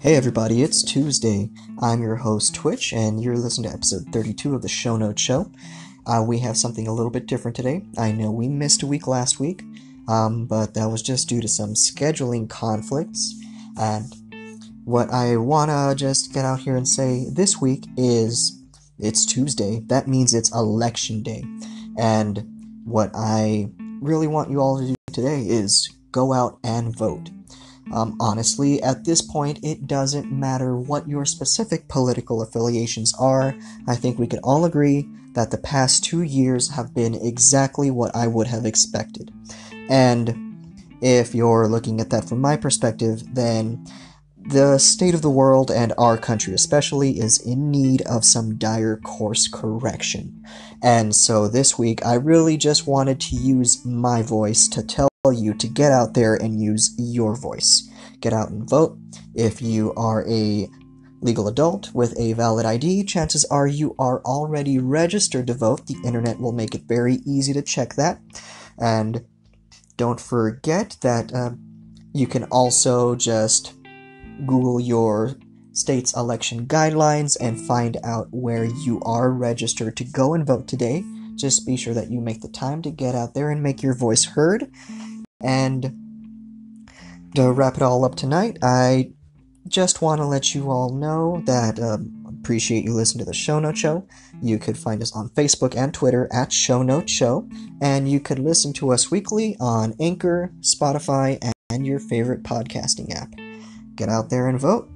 Hey everybody, it's Tuesday. I'm your host, Twitch, and you're listening to episode 32 of the Show Notes Show. Uh, we have something a little bit different today. I know we missed a week last week, um, but that was just due to some scheduling conflicts. And what I want to just get out here and say this week is it's Tuesday. That means it's election day. And what I really want you all to do today is go out and vote. Um, honestly, at this point, it doesn't matter what your specific political affiliations are. I think we can all agree that the past two years have been exactly what I would have expected. And if you're looking at that from my perspective, then the state of the world and our country especially is in need of some dire course correction. And so this week, I really just wanted to use my voice to tell you to get out there and use your voice. Get out and vote. If you are a legal adult with a valid ID, chances are you are already registered to vote. The internet will make it very easy to check that. And don't forget that uh, you can also just Google your state's election guidelines and find out where you are registered to go and vote today. Just be sure that you make the time to get out there and make your voice heard. And to wrap it all up tonight, I just want to let you all know that um, appreciate you listening to the Show Note Show. You could find us on Facebook and Twitter at Show Note Show, and you could listen to us weekly on Anchor, Spotify, and your favorite podcasting app. Get out there and vote.